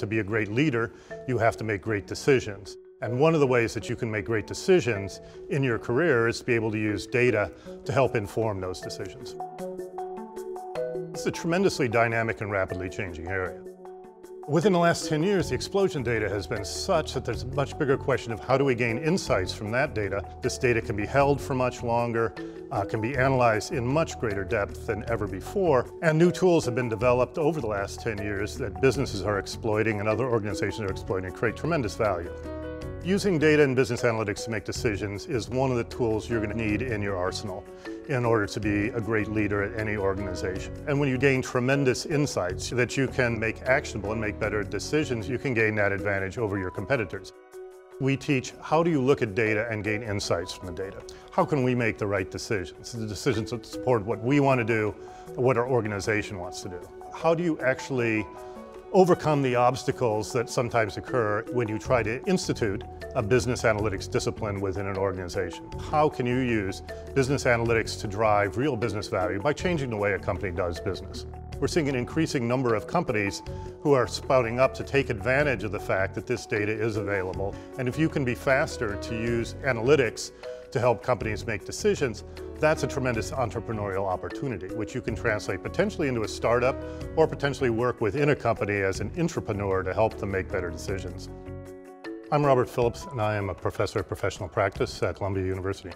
To be a great leader, you have to make great decisions. And one of the ways that you can make great decisions in your career is to be able to use data to help inform those decisions. It's a tremendously dynamic and rapidly changing area. Within the last 10 years, the explosion data has been such that there's a much bigger question of how do we gain insights from that data. This data can be held for much longer, uh, can be analyzed in much greater depth than ever before, and new tools have been developed over the last 10 years that businesses are exploiting and other organizations are exploiting to create tremendous value. Using data and business analytics to make decisions is one of the tools you're going to need in your arsenal in order to be a great leader at any organization. And when you gain tremendous insights that you can make actionable and make better decisions, you can gain that advantage over your competitors. We teach how do you look at data and gain insights from the data? How can we make the right decisions? The decisions that support what we want to do, what our organization wants to do. How do you actually overcome the obstacles that sometimes occur when you try to institute a business analytics discipline within an organization. How can you use business analytics to drive real business value by changing the way a company does business? We're seeing an increasing number of companies who are spouting up to take advantage of the fact that this data is available. And if you can be faster to use analytics to help companies make decisions, that's a tremendous entrepreneurial opportunity, which you can translate potentially into a startup or potentially work within a company as an intrapreneur to help them make better decisions. I'm Robert Phillips, and I am a professor of professional practice at Columbia University.